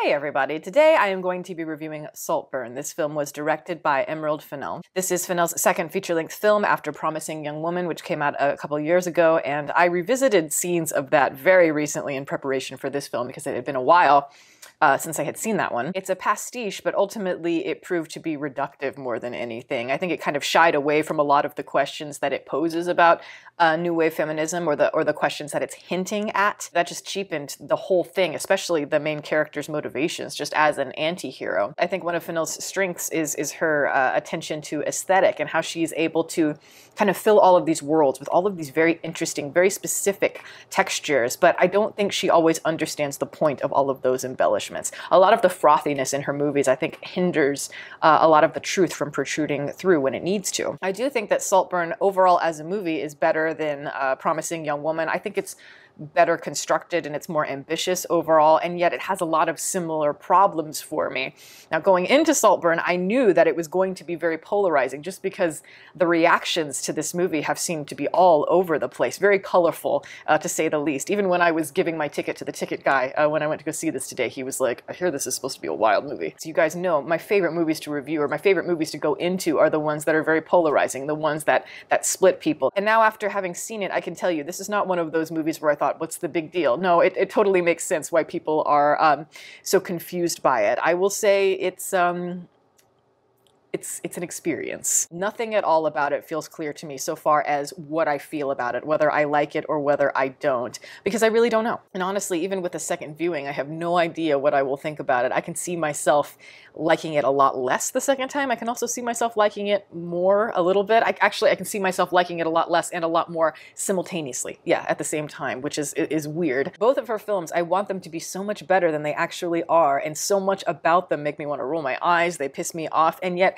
Hey everybody, today I am going to be reviewing Saltburn. This film was directed by Emerald Fennell. This is Fennell's second feature-length film after Promising Young Woman, which came out a couple years ago, and I revisited scenes of that very recently in preparation for this film because it had been a while uh, since I had seen that one. It's a pastiche, but ultimately it proved to be reductive more than anything. I think it kind of shied away from a lot of the questions that it poses about uh, new wave feminism or the or the questions that it's hinting at. That just cheapened the whole thing, especially the main character's motivations, just as an anti-hero. I think one of Fennell's strengths is is her uh, attention to aesthetic and how she's able to kind of fill all of these worlds with all of these very interesting, very specific textures. But I don't think she always understands the point of all of those embellishments. A lot of the frothiness in her movies, I think, hinders uh, a lot of the truth from protruding through when it needs to. I do think that Saltburn overall as a movie is better than uh, Promising Young Woman. I think it's better constructed and it's more ambitious overall, and yet it has a lot of similar problems for me. Now, going into Saltburn, I knew that it was going to be very polarizing just because the reactions to this movie have seemed to be all over the place, very colorful, uh, to say the least. Even when I was giving my ticket to the ticket guy uh, when I went to go see this today, he was like, I hear this is supposed to be a wild movie. So you guys know my favorite movies to review or my favorite movies to go into are the ones that are very polarizing, the ones that, that split people. And now after having seen it, I can tell you this is not one of those movies where I thought, what's the big deal? No, it, it totally makes sense why people are um, so confused by it. I will say it's um, it's it's an experience. Nothing at all about it feels clear to me so far as what I feel about it, whether I like it or whether I don't, because I really don't know. And honestly, even with a second viewing, I have no idea what I will think about it. I can see myself liking it a lot less the second time. I can also see myself liking it more a little bit. I actually I can see myself liking it a lot less and a lot more simultaneously. Yeah, at the same time, which is is weird. Both of her films, I want them to be so much better than they actually are, and so much about them make me want to roll my eyes. They piss me off, and yet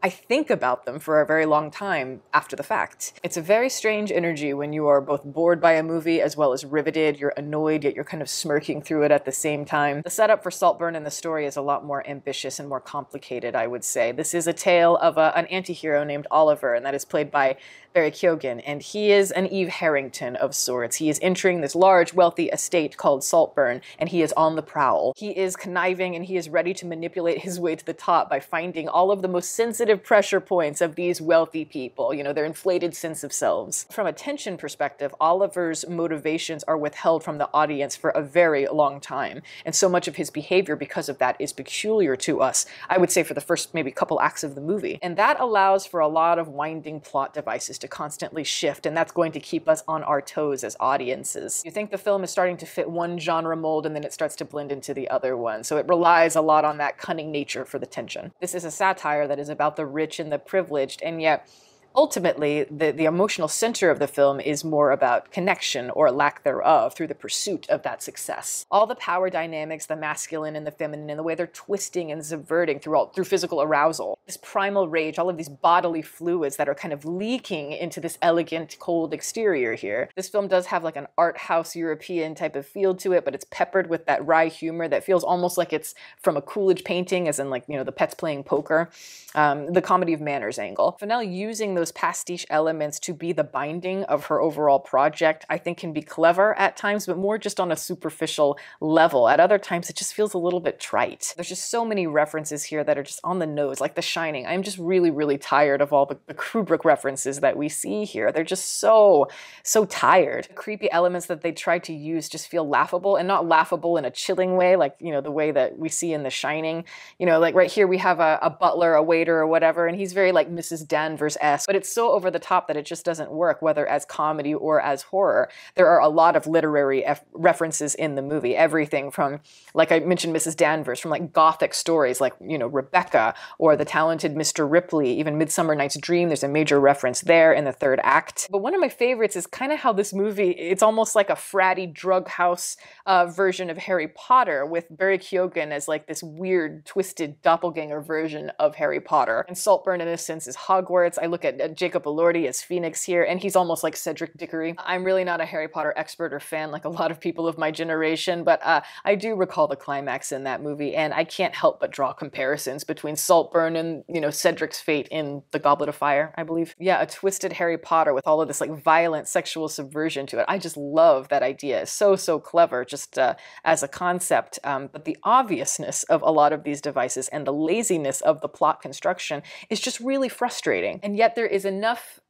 I think about them for a very long time after the fact. It's a very strange energy when you are both bored by a movie as well as riveted, you're annoyed, yet you're kind of smirking through it at the same time. The setup for Saltburn and the story is a lot more ambitious and more complicated, I would say. This is a tale of a, an anti-hero named Oliver, and that is played by Barry Keoghan, and he is an Eve Harrington of sorts. He is entering this large, wealthy estate called Saltburn, and he is on the prowl. He is conniving and he is ready to manipulate his way to the top by finding all of the most sensitive pressure points of these wealthy people, you know, their inflated sense of selves. From a tension perspective, Oliver's motivations are withheld from the audience for a very long time, and so much of his behavior because of that is peculiar to us, I would say for the first maybe couple acts of the movie. And that allows for a lot of winding plot devices to constantly shift, and that's going to keep us on our toes as audiences. You think the film is starting to fit one genre mold, and then it starts to blend into the other one. So it relies a lot on that cunning nature for the tension. This is a satire that is about the rich and the privileged, and yet ultimately, the, the emotional center of the film is more about connection or lack thereof through the pursuit of that success. All the power dynamics, the masculine and the feminine, and the way they're twisting and subverting through, all, through physical arousal, this primal rage, all of these bodily fluids that are kind of leaking into this elegant, cold exterior here. This film does have like an art house European type of feel to it, but it's peppered with that wry humor that feels almost like it's from a Coolidge painting, as in like, you know, the pets playing poker, um, the comedy of manners angle. Fennell using those those pastiche elements to be the binding of her overall project, I think can be clever at times, but more just on a superficial level. At other times, it just feels a little bit trite. There's just so many references here that are just on the nose, like The Shining. I'm just really, really tired of all the, the Kubrick references that we see here. They're just so, so tired. The creepy elements that they try to use just feel laughable and not laughable in a chilling way, like, you know, the way that we see in The Shining. You know, like right here we have a, a butler, a waiter, or whatever, and he's very like Mrs. Danvers-esque, but it's so over the top that it just doesn't work, whether as comedy or as horror. There are a lot of literary references in the movie. Everything from, like I mentioned, Mrs. Danvers, from like gothic stories like, you know, Rebecca or The Talented Mr. Ripley, even Midsummer Night's Dream. There's a major reference there in the third act. But one of my favorites is kind of how this movie, it's almost like a fratty drug house uh, version of Harry Potter with Barry Keoghan as like this weird, twisted doppelganger version of Harry Potter. And Saltburn, in a sense, is Hogwarts. I look at uh, Jacob Elordi as Felix here, and he's almost like Cedric Diggory. I'm really not a Harry Potter expert or fan like a lot of people of my generation, but uh, I do recall the climax in that movie, and I can't help but draw comparisons between Saltburn and, you know, Cedric's fate in The Goblet of Fire, I believe. Yeah, a twisted Harry Potter with all of this like violent sexual subversion to it. I just love that idea. It's so, so clever just uh, as a concept. Um, but the obviousness of a lot of these devices and the laziness of the plot construction is just really frustrating. And yet there is enough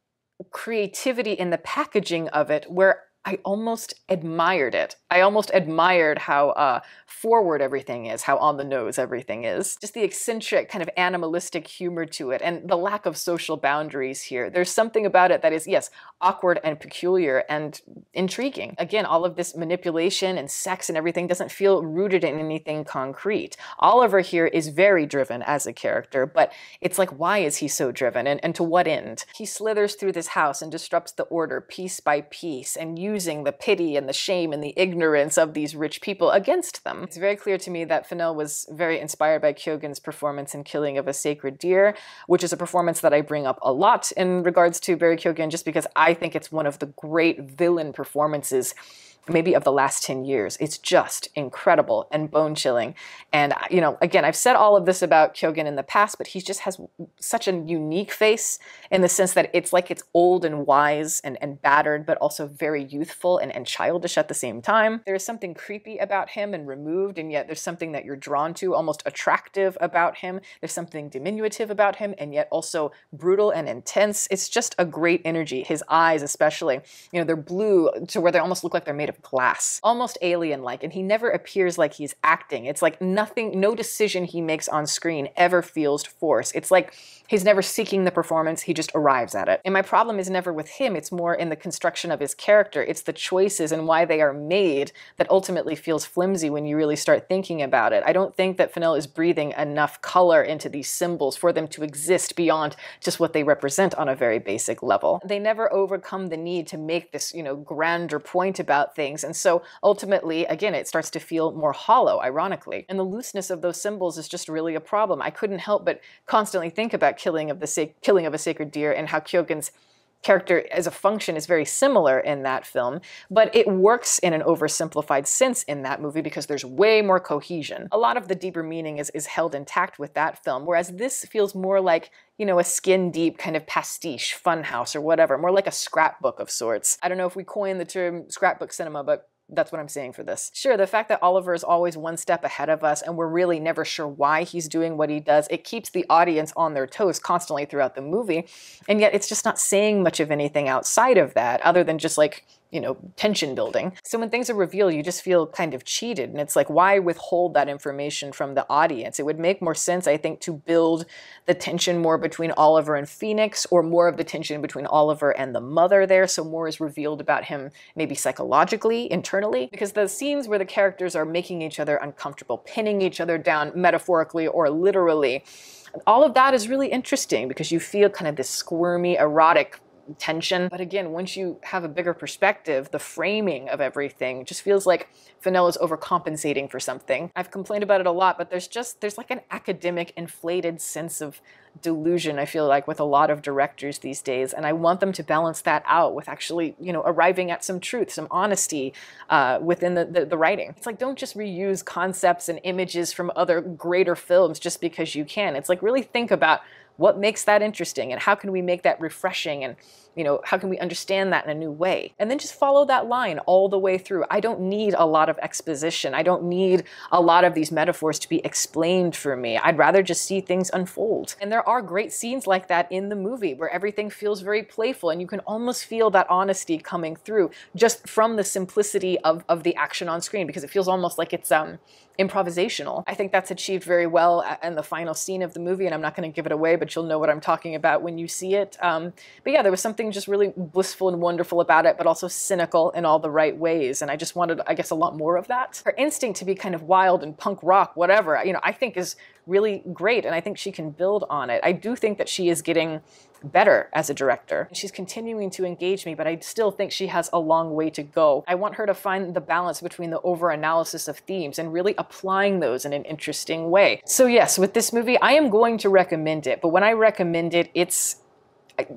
creativity in the packaging of it where I almost admired it. I almost admired how uh, forward everything is, how on the nose everything is. Just the eccentric kind of animalistic humor to it and the lack of social boundaries here. There's something about it that is, yes, awkward and peculiar and intriguing. Again, all of this manipulation and sex and everything doesn't feel rooted in anything concrete. Oliver here is very driven as a character, but it's like, why is he so driven and, and to what end? He slithers through this house and disrupts the order piece by piece and you using the pity and the shame and the ignorance of these rich people against them. It's very clear to me that Fennell was very inspired by Keoghan's performance in Killing of a Sacred Deer, which is a performance that I bring up a lot in regards to Barry Keoghan, just because I think it's one of the great villain performances maybe of the last 10 years. It's just incredible and bone chilling. And, uh, you know, again, I've said all of this about Keoghan in the past, but he just has such a unique face in the sense that it's like it's old and wise and, and battered, but also very youthful and, and childish at the same time. There is something creepy about him and removed, and yet there's something that you're drawn to, almost attractive about him. There's something diminutive about him, and yet also brutal and intense. It's just a great energy. His eyes, especially, you know, they're blue to where they almost look like they're made of glass, almost alien like, and he never appears like he's acting. It's like nothing, no decision he makes on screen ever feels forced. It's like he's never seeking the performance, he just arrives at it. And my problem is never with him, it's more in the construction of his character. It's the choices and why they are made that ultimately feels flimsy when you really start thinking about it. I don't think that Fennell is breathing enough color into these symbols for them to exist beyond just what they represent on a very basic level. They never overcome the need to make this, you know, grander point about things things. And so ultimately, again, it starts to feel more hollow, ironically. And the looseness of those symbols is just really a problem. I couldn't help but constantly think about killing of the killing of a sacred deer and how Keoghan's character as a function is very similar in that film, but it works in an oversimplified sense in that movie because there's way more cohesion. A lot of the deeper meaning is, is held intact with that film, whereas this feels more like, you know, a skin deep kind of pastiche, funhouse, or whatever, more like a scrapbook of sorts. I don't know if we coined the term scrapbook cinema, but that's what I'm saying for this. Sure, the fact that Oliver is always one step ahead of us and we're really never sure why he's doing what he does, it keeps the audience on their toes constantly throughout the movie. And yet it's just not saying much of anything outside of that other than just like you know, tension building. So when things are revealed, you just feel kind of cheated. And it's like, why withhold that information from the audience? It would make more sense, I think, to build the tension more between Oliver and Felix, or more of the tension between Oliver and the mother there. So more is revealed about him, maybe psychologically, internally. Because the scenes where the characters are making each other uncomfortable, pinning each other down metaphorically or literally, all of that is really interesting because you feel kind of this squirmy, erotic tension. But again, once you have a bigger perspective, the framing of everything just feels like Fennell is overcompensating for something. I've complained about it a lot, but there's just, there's like an academic inflated sense of delusion, I feel like, with a lot of directors these days. And I want them to balance that out with actually, you know, arriving at some truth, some honesty uh, within the, the, the writing. It's like, don't just reuse concepts and images from other greater films just because you can. It's like, really think about what makes that interesting and how can we make that refreshing and you know how can we understand that in a new way? And then just follow that line all the way through. I don't need a lot of exposition. I don't need a lot of these metaphors to be explained for me. I'd rather just see things unfold. And there are great scenes like that in the movie where everything feels very playful and you can almost feel that honesty coming through just from the simplicity of, of the action on screen because it feels almost like it's um improvisational. I think that's achieved very well in the final scene of the movie, and I'm not going to give it away, but you'll know what I'm talking about when you see it. Um, but yeah, there was something just really blissful and wonderful about it, but also cynical in all the right ways, and I just wanted, I guess, a lot more of that. Her instinct to be kind of wild and punk rock, whatever, you know, I think is really great, and I think she can build on it. I do think that she is getting better as a director. She's continuing to engage me, but I still think she has a long way to go. I want her to find the balance between the over-analysis of themes and really applying those in an interesting way. So yes, with this movie, I am going to recommend it, but when I recommend it, it's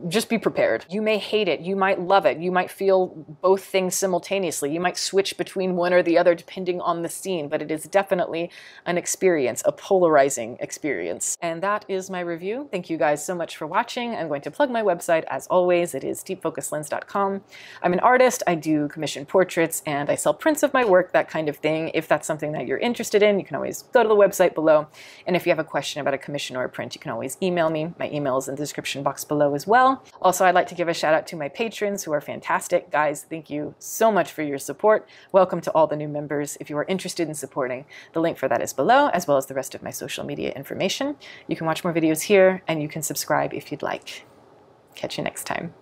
just be prepared. You may hate it, you might love it, you might feel both things simultaneously, you might switch between one or the other depending on the scene, but it is definitely an experience, a polarizing experience. And that is my review. Thank you guys so much for watching. I'm going to plug my website as always. It is deepfocuslens.com. I'm an artist, I do commission portraits, and I sell prints of my work, that kind of thing. If that's something that you're interested in, you can always go to the website below. And if you have a question about a commission or a print, you can always email me. My email is in the description box below as well. Also, I'd like to give a shout out to my patrons who are fantastic. Guys, thank you so much for your support. Welcome to all the new members. If you are interested in supporting, the link for that is below, as well as the rest of my social media information. You can watch more videos here, and you can subscribe if you'd like. Catch you next time.